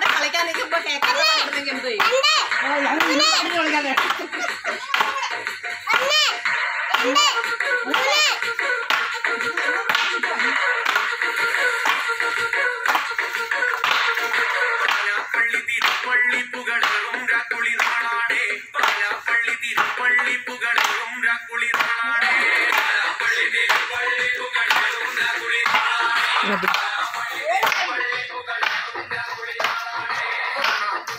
അവിടെ കളിക്കാൻ നിൽക്കുമ്പോ Thank you.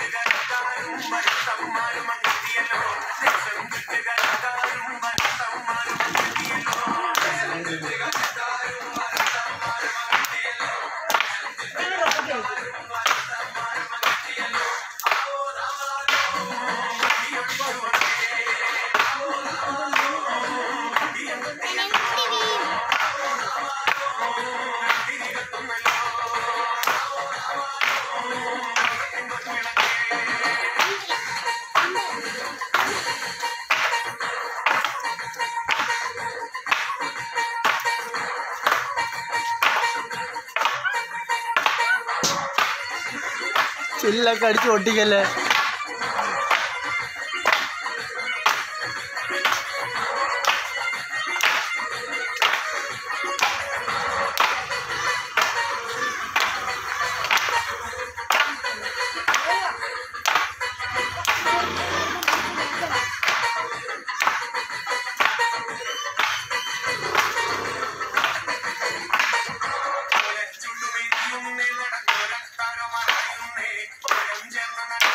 Llegar a dar. பில்லை கடிச்சு ஒட்டிக்கல.